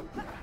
Ha!